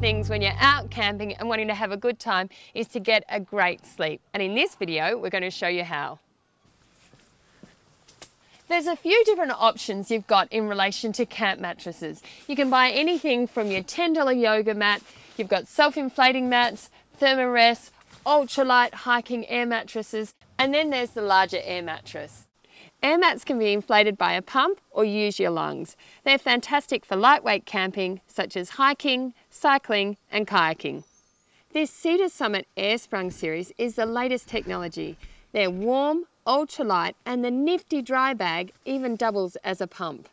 things when you're out camping and wanting to have a good time is to get a great sleep. And in this video, we're going to show you how. There's a few different options you've got in relation to camp mattresses. You can buy anything from your $10 yoga mat, you've got self-inflating mats, Thermarest, ultralight hiking air mattresses, and then there's the larger air mattress. Air mats can be inflated by a pump or use your lungs. They're fantastic for lightweight camping, such as hiking, cycling and kayaking. This Sea to Summit Air Sprung series is the latest technology. They're warm, ultralight and the nifty dry bag even doubles as a pump.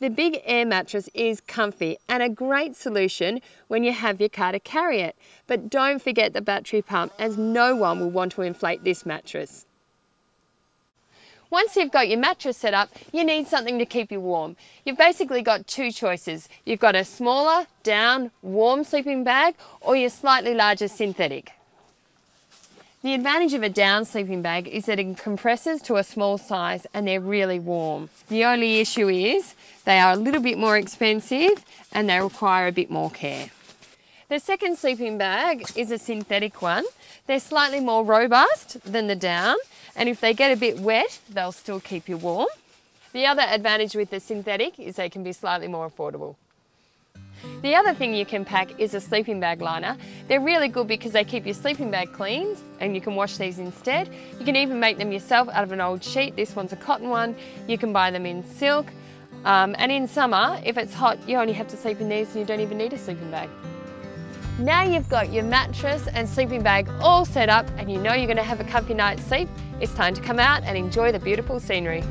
The big air mattress is comfy and a great solution when you have your car to carry it. But don't forget the battery pump as no one will want to inflate this mattress. Once you've got your mattress set up, you need something to keep you warm. You've basically got two choices. You've got a smaller, down, warm sleeping bag or your slightly larger synthetic. The advantage of a down sleeping bag is that it compresses to a small size and they're really warm. The only issue is they are a little bit more expensive and they require a bit more care. The second sleeping bag is a synthetic one. They're slightly more robust than the down and if they get a bit wet, they'll still keep you warm. The other advantage with the synthetic is they can be slightly more affordable. The other thing you can pack is a sleeping bag liner. They're really good because they keep your sleeping bag clean and you can wash these instead. You can even make them yourself out of an old sheet. This one's a cotton one. You can buy them in silk. Um, and in summer, if it's hot, you only have to sleep in these and you don't even need a sleeping bag. Now you've got your mattress and sleeping bag all set up and you know you're going to have a comfy night's sleep, it's time to come out and enjoy the beautiful scenery.